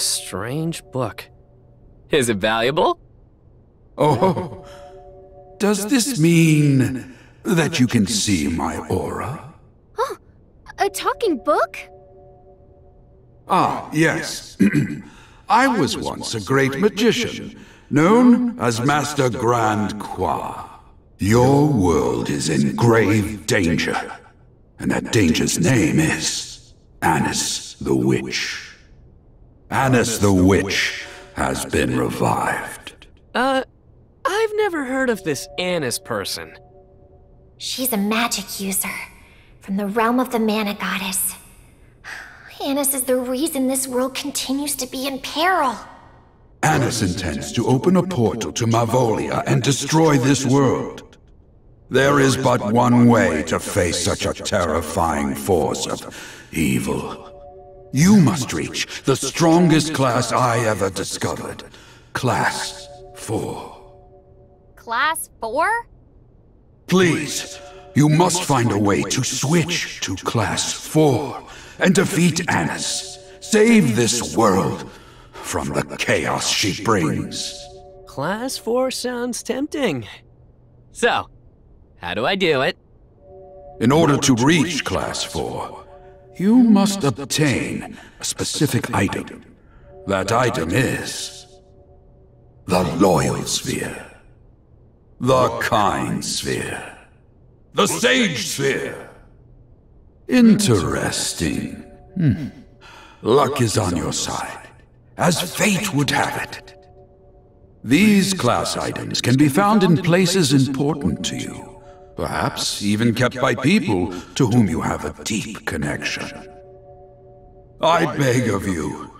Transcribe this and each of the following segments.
What a strange book. Is it valuable? Oh, does this mean that you can see my aura? Oh, a talking book? Ah, yes. I was once a great magician, known as Master Grand Qua. Your world is in grave danger, and that danger's name is Anise the Witch. Anise the Witch has been revived. Uh, I've never heard of this Anise person. She's a magic user from the realm of the Mana Goddess. Anise is the reason this world continues to be in peril. Anise intends to open a portal to Mavolia and destroy this world. There is but one way to face such a terrifying force of evil. You must reach the strongest class I ever discovered. Class 4. Class 4? Please, you must find a way to switch to Class 4 and defeat Anise. Save this world from the chaos she brings. Class 4 sounds tempting. So, how do I do it? In order to reach Class 4, you must obtain a specific item. That item is the Loyal Sphere, the Kind Sphere, the Sage Sphere. Interesting. Hmm. Luck is on your side, as fate would have it. These class items can be found in places important to you, perhaps even kept by people to whom you have a deep connection. I beg of you,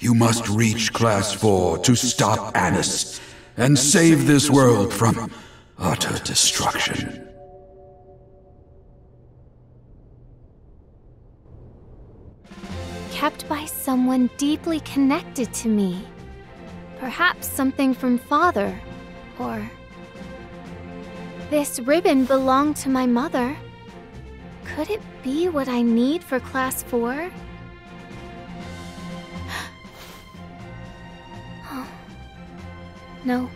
you must reach Class 4 to stop Anise and save this world from utter destruction. Kept by someone deeply connected to me. Perhaps something from father, or... This ribbon belonged to my mother. Could it be what I need for Class 4? no.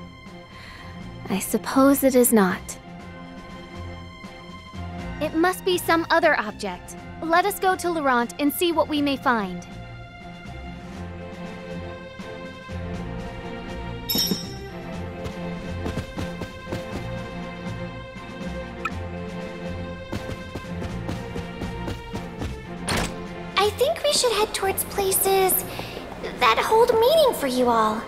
I suppose it is not. It must be some other object. Let us go to Laurent and see what we may find. I think we should head towards places that hold meaning for you all.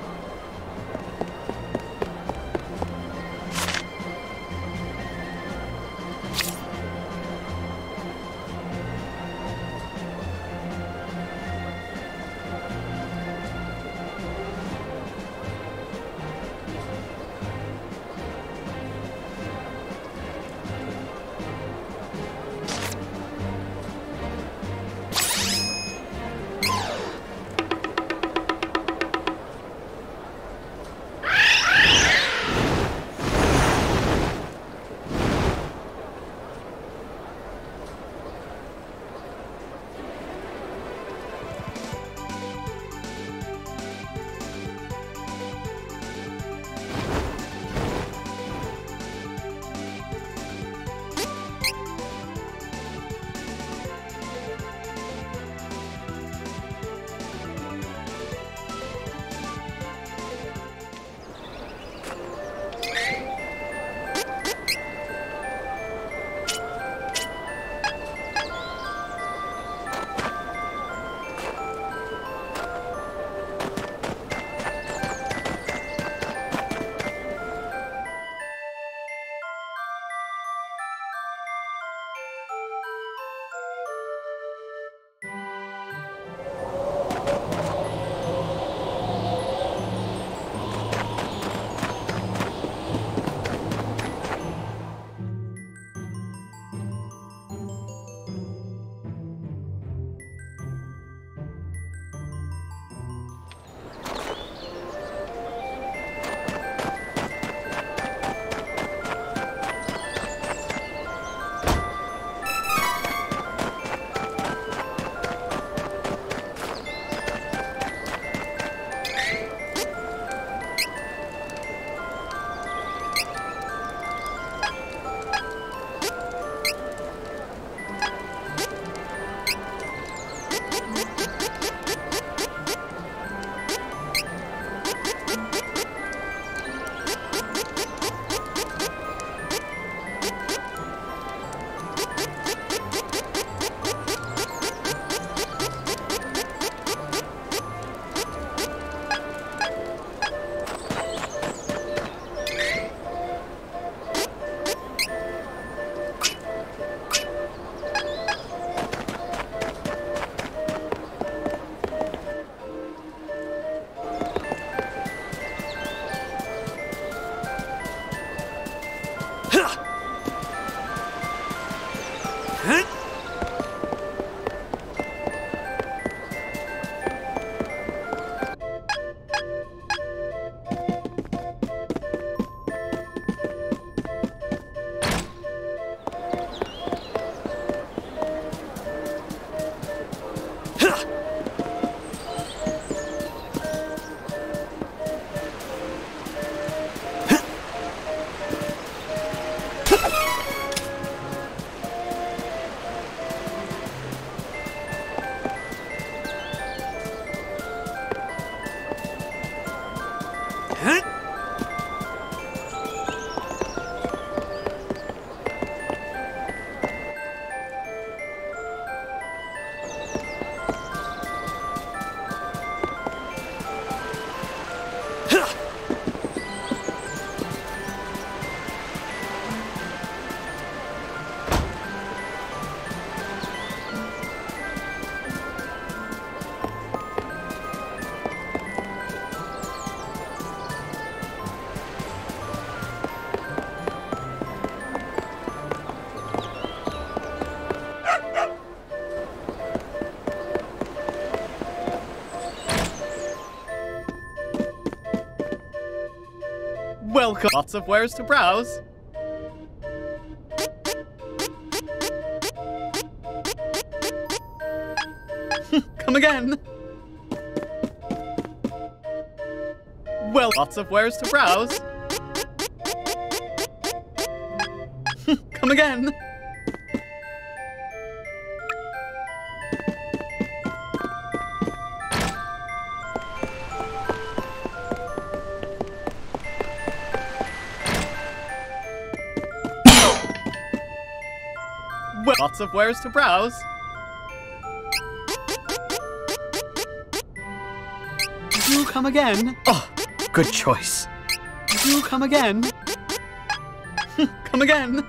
Lots of wares to browse. Come again. Well, lots of wares to browse. Come again. Lots of wares to browse. Do come again. Oh, good choice. Do come again. come again.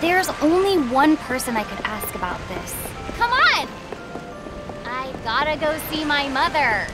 There's only one person I could ask about this. Come on! I gotta go see my mother.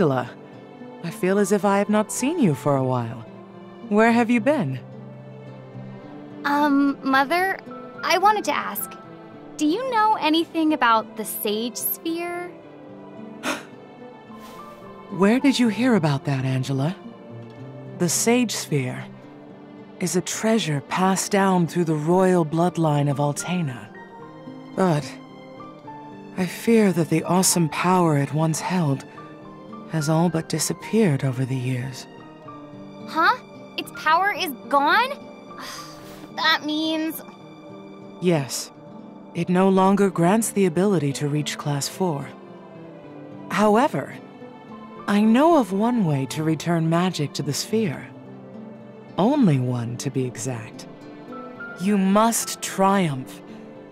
Angela, I feel as if I have not seen you for a while. Where have you been? Um, Mother, I wanted to ask do you know anything about the Sage Sphere? Where did you hear about that, Angela? The Sage Sphere is a treasure passed down through the royal bloodline of Altena. But I fear that the awesome power it once held has all but disappeared over the years. Huh? Its power is gone? that means. Yes. It no longer grants the ability to reach Class 4. However, I know of one way to return magic to the sphere. Only one, to be exact. You must triumph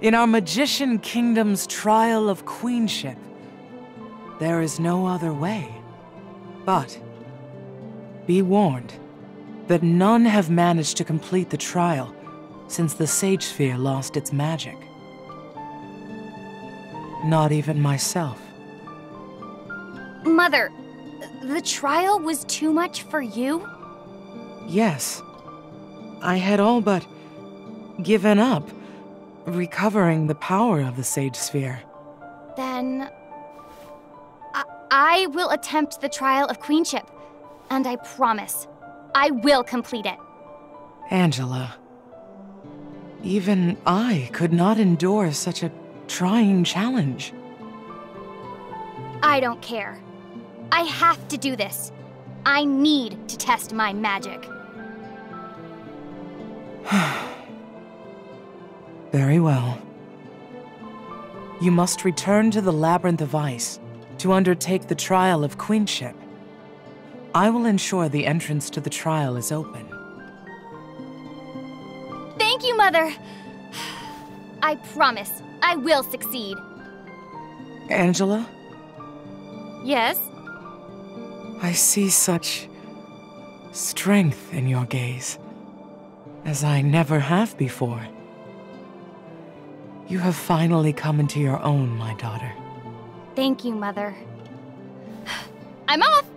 in our Magician Kingdom's trial of queenship. There is no other way. But, be warned that none have managed to complete the trial since the Sage Sphere lost its magic. Not even myself. Mother, the trial was too much for you? Yes. I had all but given up recovering the power of the Sage Sphere. Then. I, will attempt the trial of queenship, and I promise I will complete it. Angela. Even I could not endure such a trying challenge. I don't care. I have to do this. I need to test my magic. Very well. You must return to the Labyrinth of Ice to undertake the trial of queenship. I will ensure the entrance to the trial is open. Thank you, Mother! I promise I will succeed. Angela? Yes? I see such strength in your gaze, as I never have before. You have finally come into your own, my daughter. Thank you, Mother. I'm off!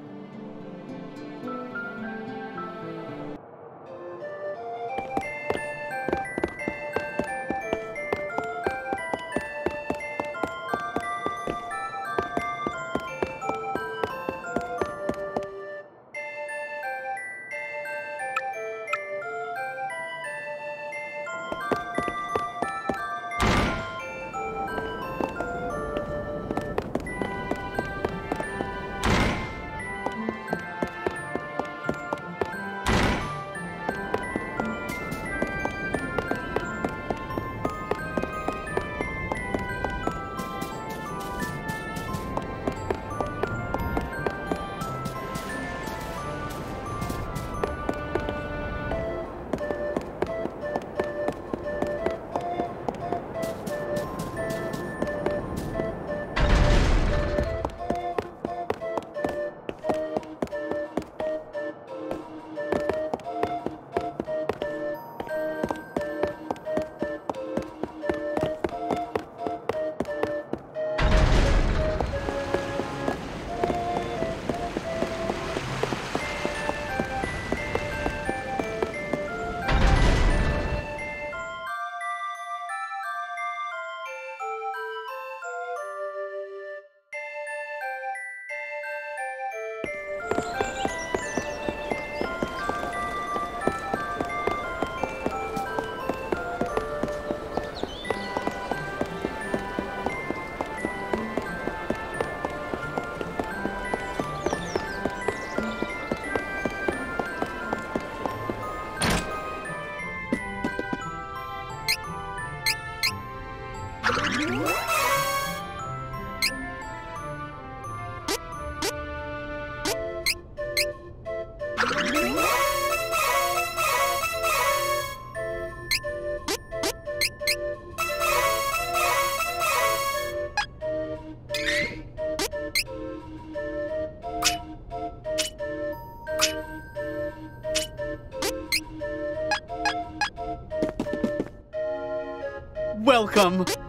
Welcome!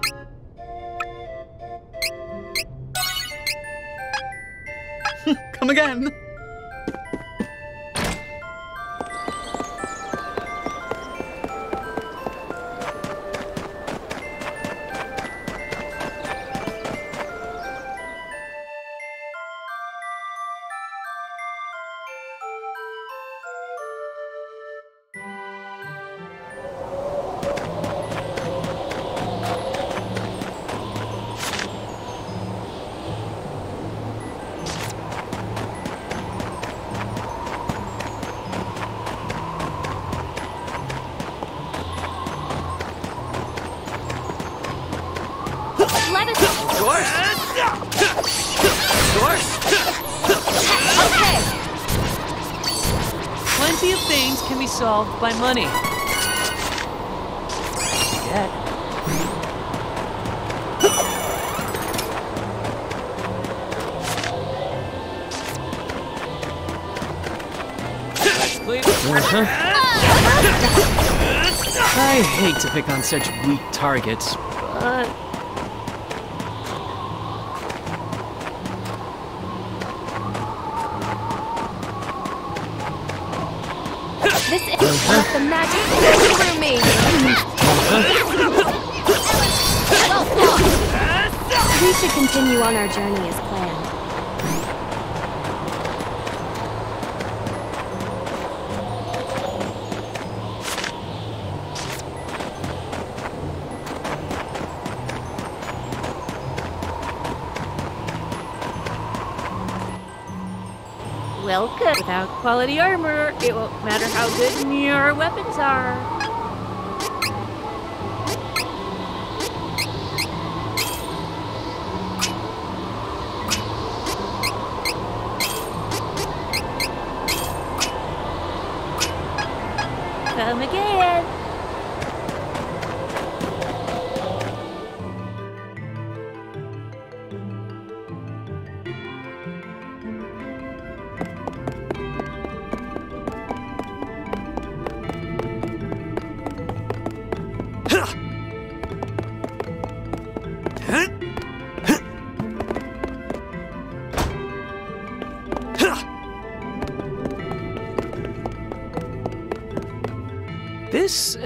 By money. Uh-huh. I hate to pick on such weak targets, but on our journey as planned. Welcome. Without quality armor, it won't matter how good your weapons are.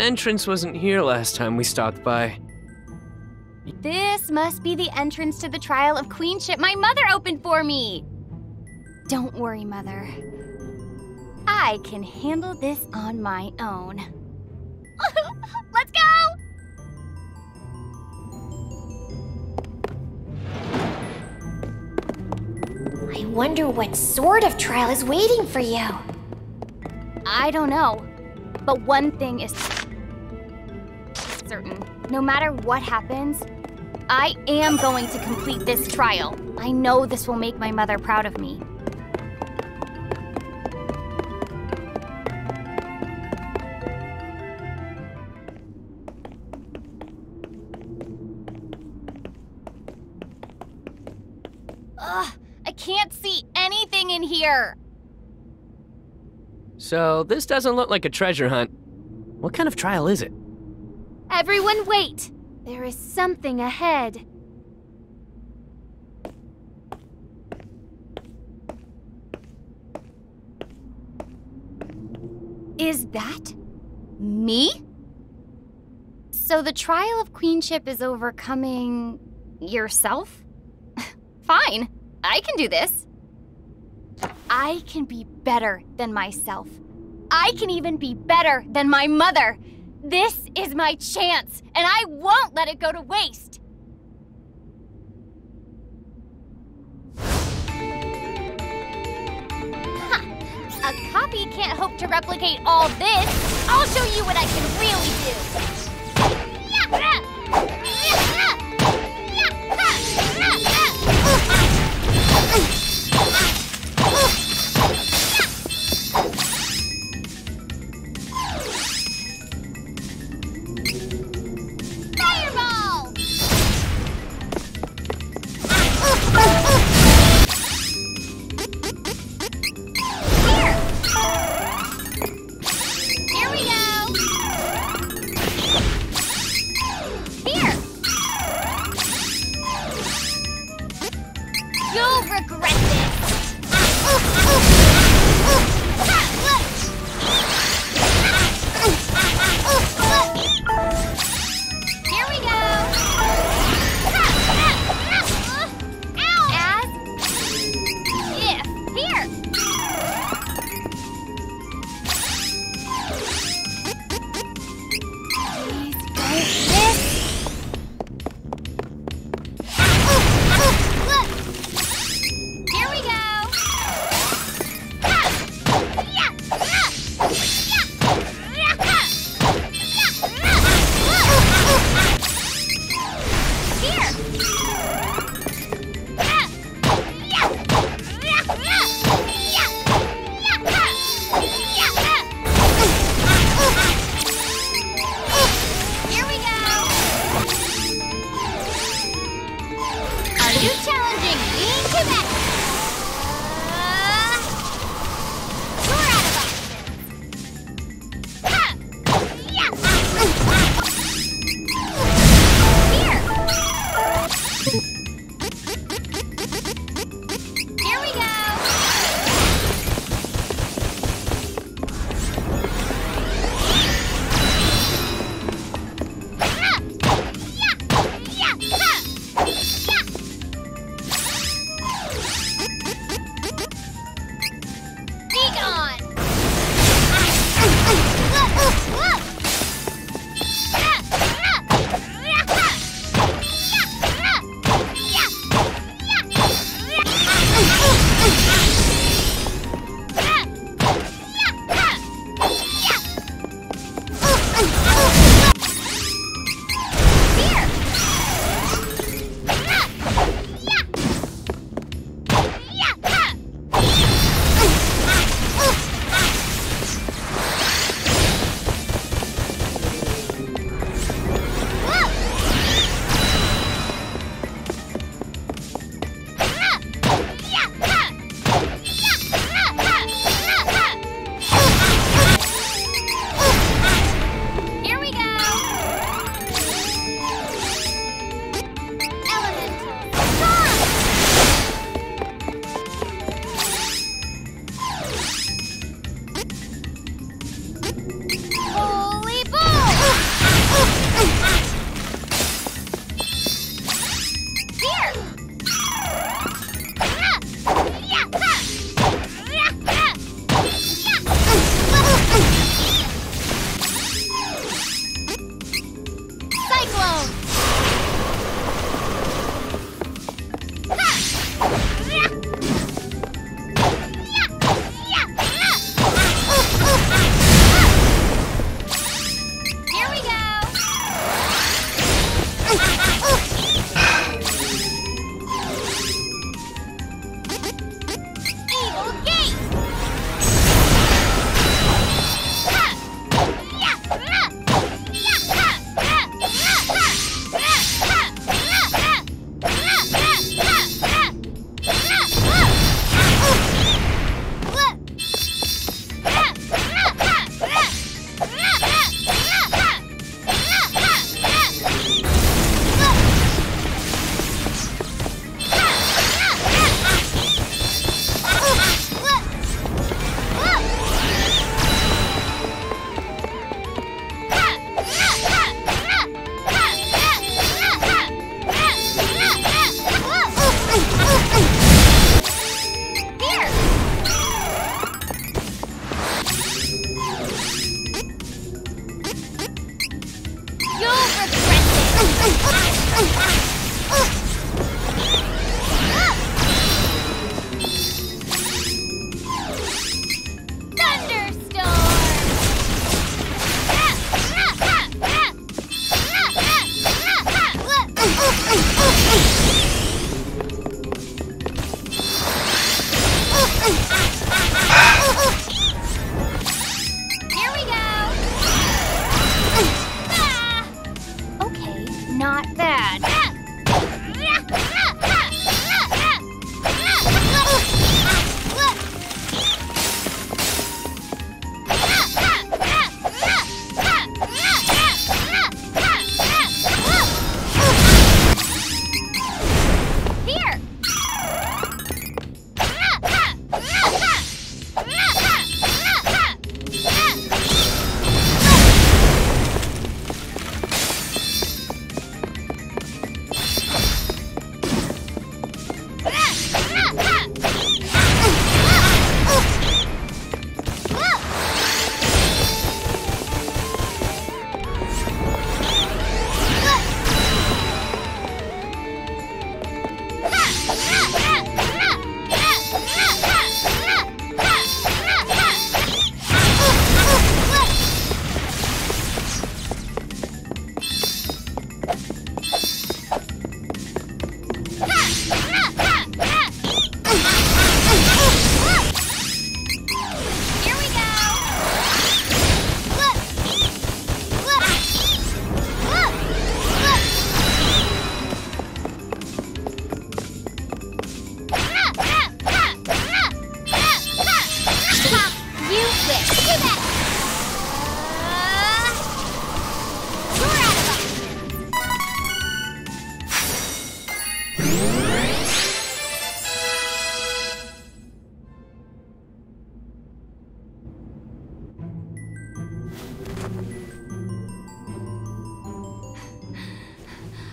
Entrance wasn't here last time we stopped by. This must be the entrance to the trial of queenship my mother opened for me. Don't worry, mother. I can handle this on my own. Let's go! I wonder what sort of trial is waiting for you. I don't know. But one thing is. No matter what happens, I am going to complete this trial. I know this will make my mother proud of me. Ugh, I can't see anything in here. So, this doesn't look like a treasure hunt. What kind of trial is it? Everyone wait! There is something ahead. Is that me? So the trial of queenship is overcoming yourself? Fine, I can do this. I can be better than myself. I can even be better than my mother. This is my chance, and I won't let it go to waste. A copy can't hope to replicate all this. I'll show you what I can really do. Fireball!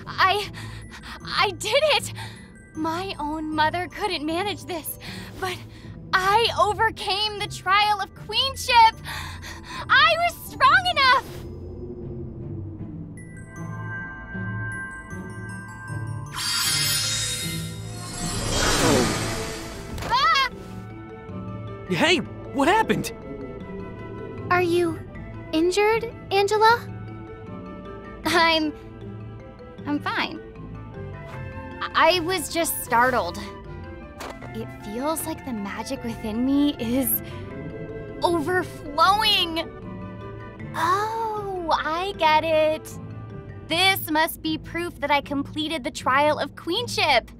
I. I did it! My own mother couldn't manage this, but I overcame the trial of queenship! I was strong enough! What happened? Are you injured, Angela? I'm. I'm fine. I I was just startled. It feels like the magic within me is overflowing. Oh, I get it. This must be proof that I completed the trial of queenship.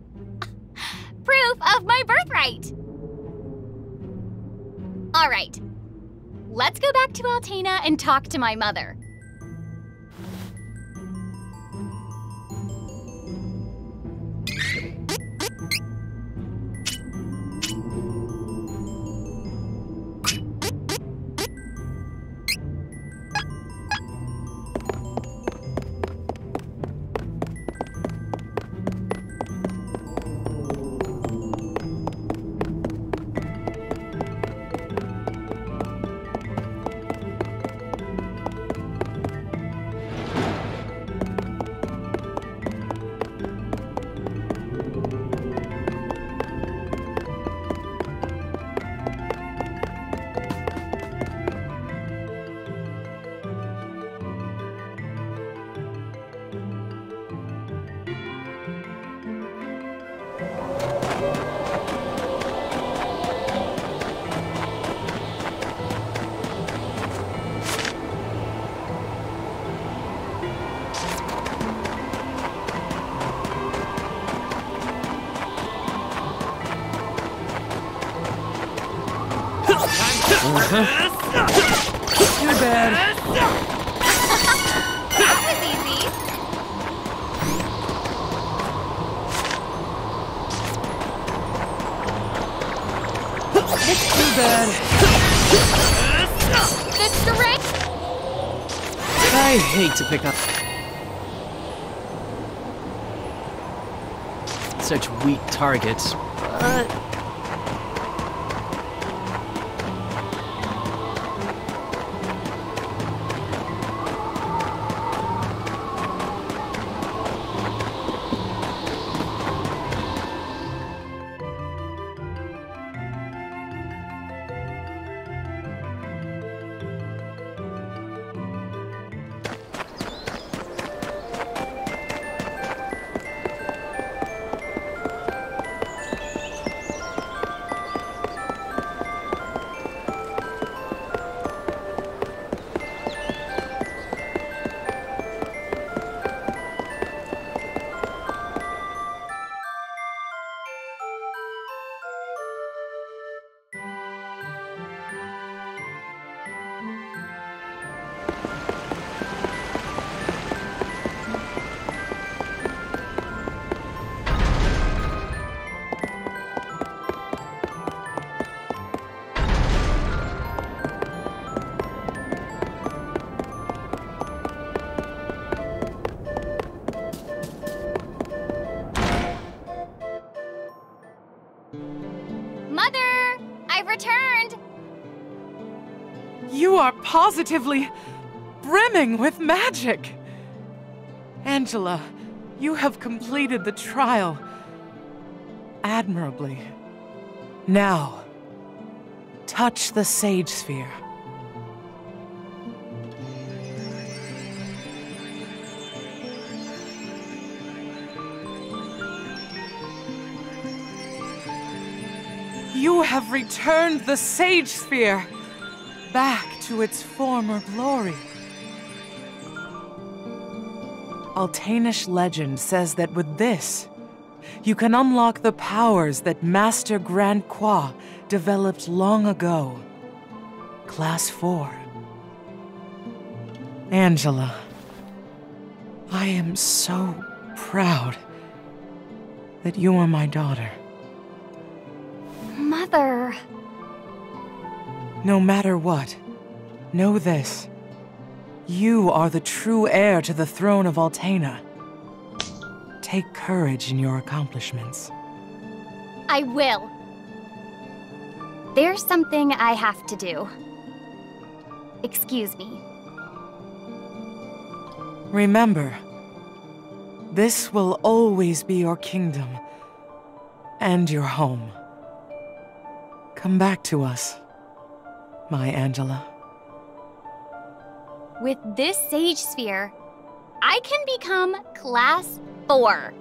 proof of my birthright. All right. Let's go back to Altena and talk to my mother. Pick up. Such weak targets, but positively brimming with magic. Angela, you have completed the trial admirably. Now, touch the Sage Sphere. You have returned the Sage Sphere back to its former glory. Altenish legend says that with this, you can unlock the powers that Master Grand Qua developed long ago. Class 4. Angela, I am so proud that you are my daughter. Mother. No matter what, know this. You are the true heir to the throne of Altena. Take courage in your accomplishments. I will. There's something I have to do. Excuse me. Remember, this will always be your kingdom and your home. Come back to us, my Angela. With this Sage Sphere, I can become Class 4.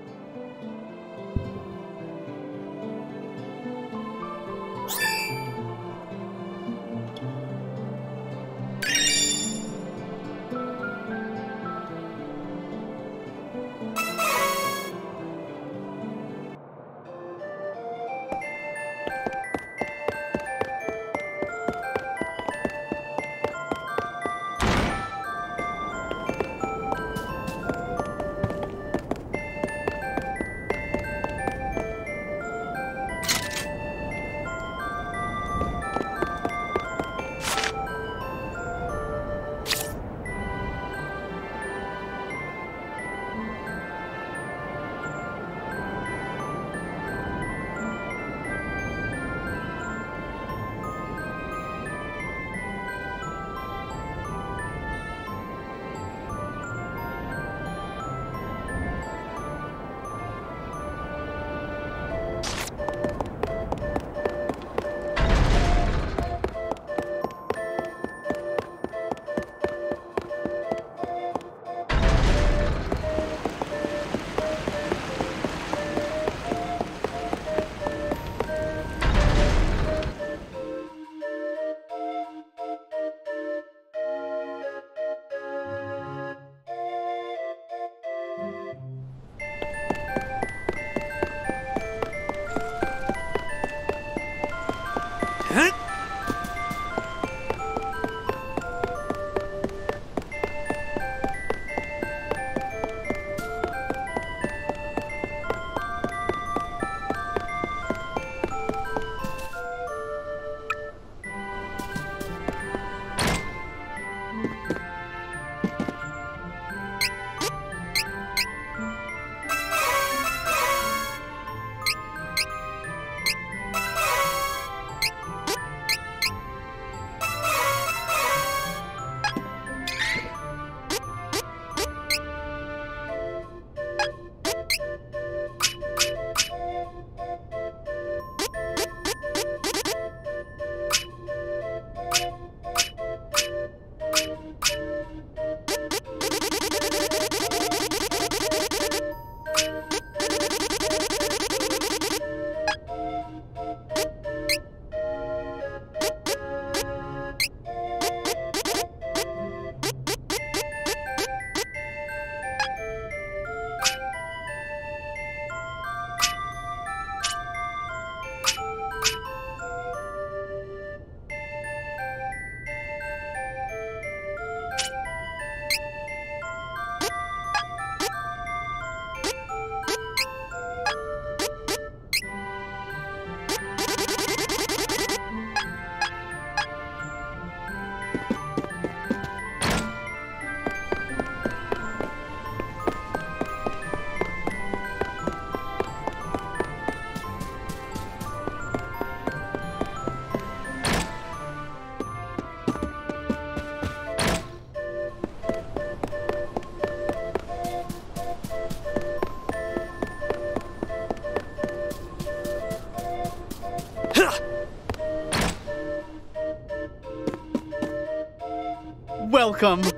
Welcome.